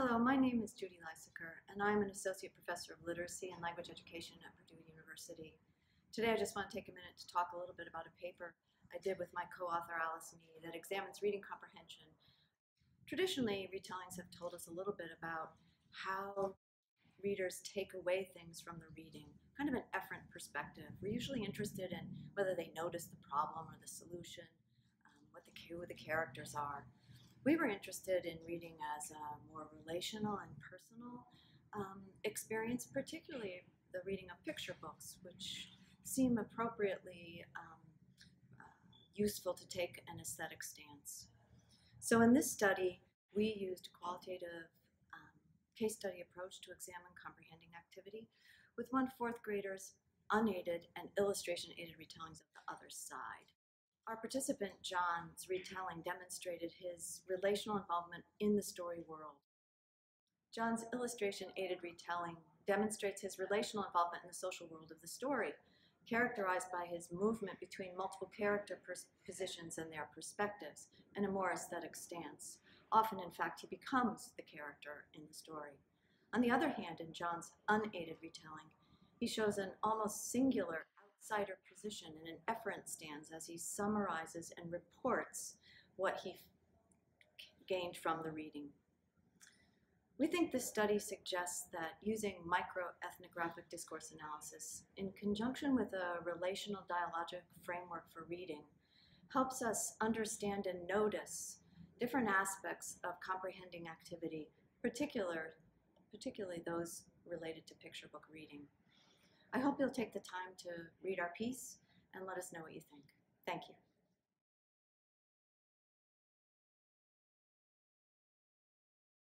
Hello, my name is Judy Lysaker, and I'm an Associate Professor of Literacy and Language Education at Purdue University. Today I just want to take a minute to talk a little bit about a paper I did with my co-author Alice Nie that examines reading comprehension. Traditionally, retellings have told us a little bit about how readers take away things from the reading, kind of an efferent perspective. We're usually interested in whether they notice the problem or the solution, um, what the, who the characters are. We were interested in reading as a more relational and personal um, experience, particularly the reading of picture books, which seem appropriately um, uh, useful to take an aesthetic stance. So in this study, we used a qualitative um, case study approach to examine comprehending activity with one fourth graders unaided and illustration aided retellings of the other side. Our participant, John's retelling demonstrated his relational involvement in the story world. John's illustration aided retelling demonstrates his relational involvement in the social world of the story, characterized by his movement between multiple character positions and their perspectives, and a more aesthetic stance. Often, in fact, he becomes the character in the story. On the other hand, in John's unaided retelling, he shows an almost singular outsider position in an efferent stance as he summarizes and reports what he gained from the reading. We think this study suggests that using microethnographic discourse analysis in conjunction with a relational dialogic framework for reading helps us understand and notice different aspects of comprehending activity, particular, particularly those related to picture book reading. I hope you'll take the time to read our piece and let us know what you think. Thank you.